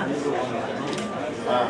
Ah.